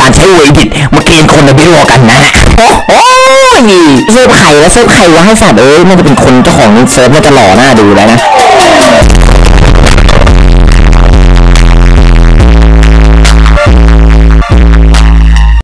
การใช้เวบิดมาเกณฑ์คนในบิวกันนะฮะโอ้โหเซิร์ฟไข่แล้วเซิร์ฟไข่วะให้สัตว์เอ้ยน่าจะเป็นคนเจ้าของเซิร์ฟน่าจะหล่อหน้าดูแล้วนะ